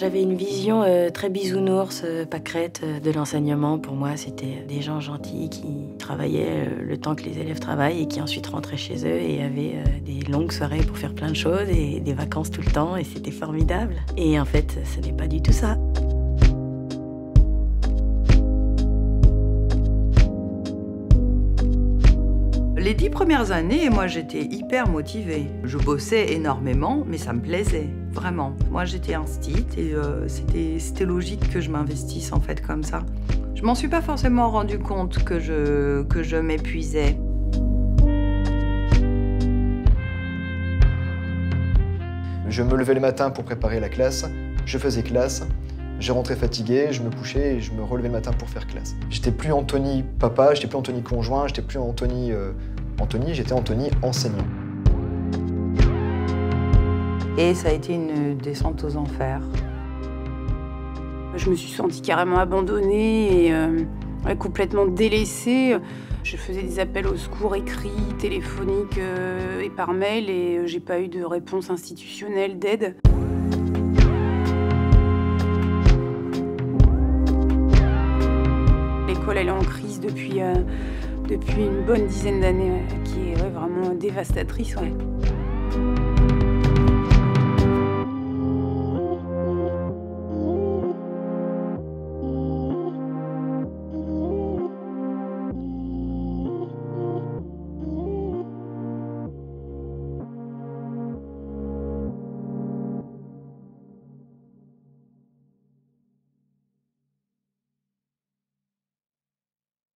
J'avais une vision euh, très bisounours, euh, pâquerette euh, de l'enseignement. Pour moi, c'était des gens gentils qui travaillaient le temps que les élèves travaillent et qui ensuite rentraient chez eux et avaient des longues soirées pour faire plein de choses et des vacances tout le temps et c'était formidable. Et en fait, ce n'est pas du tout ça. Les dix premières années, moi j'étais hyper motivée. Je bossais énormément, mais ça me plaisait, vraiment. Moi j'étais instit et euh, c'était c'était logique que je m'investisse en fait comme ça. Je m'en suis pas forcément rendu compte que je, que je m'épuisais. Je me levais le matin pour préparer la classe, je faisais classe, je rentrais fatigué, je me couchais et je me relevais le matin pour faire classe. J'étais plus Anthony papa, j'étais plus Anthony conjoint, j'étais plus Anthony euh, Anthony, j'étais Anthony enseignant. Et ça a été une descente aux enfers. Je me suis sentie carrément abandonnée et euh, ouais, complètement délaissée. Je faisais des appels au secours écrits, téléphoniques euh, et par mail et euh, j'ai pas eu de réponse institutionnelle d'aide. L'école elle est en crise depuis, euh, depuis une bonne dizaine d'années, ouais, qui est vraiment dévastatrice.